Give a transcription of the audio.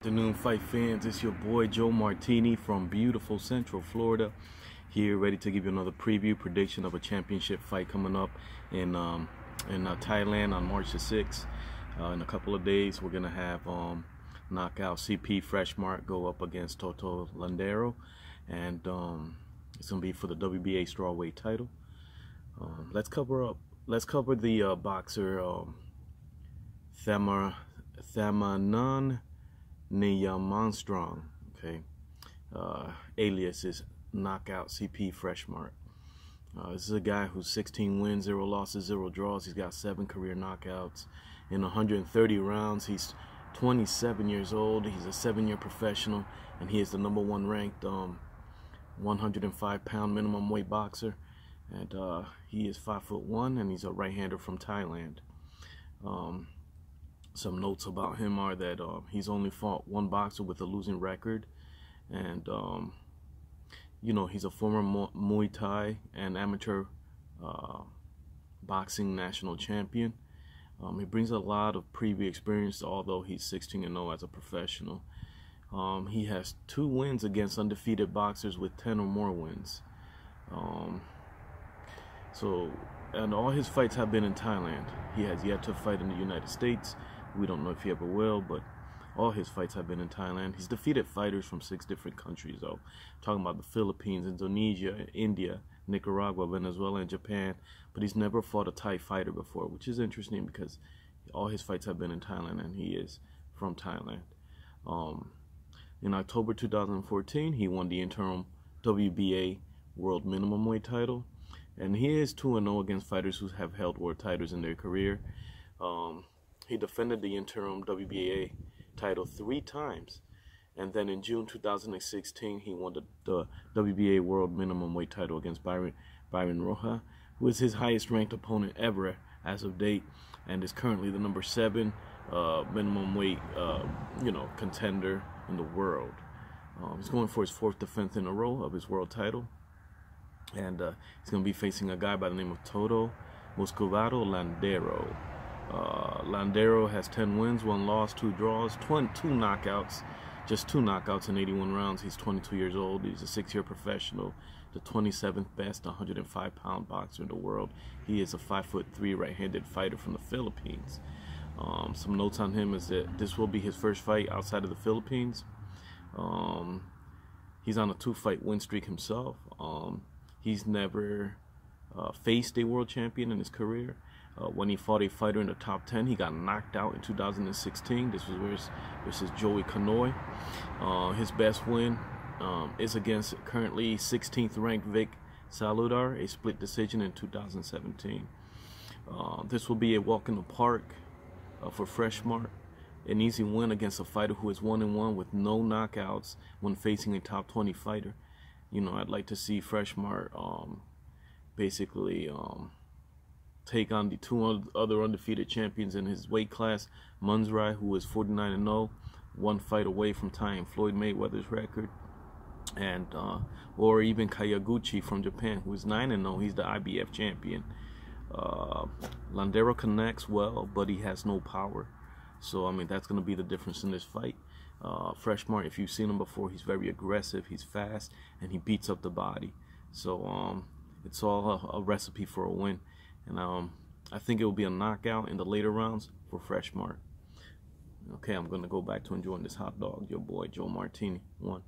afternoon fight fans. It's your boy joe martini from beautiful central florida here ready to give you another preview prediction of a championship fight coming up in um, in uh, thailand on march the 6th uh, in a couple of days we're gonna have um, knockout cp freshmart go up against toto landero and um, it's gonna be for the wba strawweight title. Um, let's cover up let's cover the uh, boxer um, Thamar, Niyamanstrong, okay? Uh, alias is Knockout CP Freshmart. Uh, this is a guy who's 16 wins, 0 losses, 0 draws. He's got 7 career knockouts in 130 rounds. He's 27 years old. He's a 7-year professional, and he is the number one ranked um, 105 pound minimum weight boxer. And uh, he is 5 foot 1, and he's a right hander from Thailand. Um, some notes about him are that uh, he's only fought one boxer with a losing record, and um, you know he's a former Muay Thai and amateur uh, boxing national champion. Um, he brings a lot of previous experience, although he's 16 and 0 as a professional. Um, he has two wins against undefeated boxers with 10 or more wins. Um, so, and all his fights have been in Thailand. He has yet to fight in the United States. We don't know if he ever will, but all his fights have been in Thailand. He's defeated fighters from six different countries, though. Talking about the Philippines, Indonesia, India, Nicaragua, Venezuela, and Japan. But he's never fought a Thai fighter before, which is interesting because all his fights have been in Thailand, and he is from Thailand. Um, in October 2014, he won the interim WBA World Minimum Weight title. And he is 2 0 against fighters who have held world titles in their career. Um, he defended the interim WBA title three times. And then in June 2016, he won the, the WBA World Minimum Weight title against Byron, Byron Rocha, who is his highest ranked opponent ever as of date, and is currently the number seven uh, minimum weight, uh, you know, contender in the world. Um, he's going for his fourth defense in a row of his world title, and uh, he's going to be facing a guy by the name of Toto Muscovado Landero. Uh, Landero has 10 wins, 1 loss, 2 draws, 20, 2 knockouts, just 2 knockouts in 81 rounds. He's 22 years old. He's a 6-year professional, the 27th best 105-pound boxer in the world. He is a 5'3 right-handed fighter from the Philippines. Um, some notes on him is that this will be his first fight outside of the Philippines. Um, he's on a two-fight win streak himself. Um, he's never uh, faced a world champion in his career. Uh, when he fought a fighter in the top 10. He got knocked out in 2016. This was versus, versus Joey Canoy. Uh, his best win um, is against currently 16th ranked Vic Saludar, a split decision in 2017. Uh, this will be a walk in the park uh, for Freshmart. An easy win against a fighter who is one and one with no knockouts when facing a top 20 fighter. You know, I'd like to see Freshmart um, basically um, take on the two other undefeated champions in his weight class, Moonsri, who is 49 and 0, one fight away from tying Floyd Mayweather's record, and uh, or even Kyoguchi from Japan, who is 9 and 0. He's the IBF champion. Uh, Landero connects well, but he has no power. So I mean that's going to be the difference in this fight. Uh, Freshmart, if you've seen him before, he's very aggressive, he's fast, and he beats up the body. So um, it's all a, a recipe for a win. And um, I think it will be a knockout in the later rounds for Freshmart. Okay, I'm going to go back to enjoying this hot dog. Your boy, Joe Martini. One.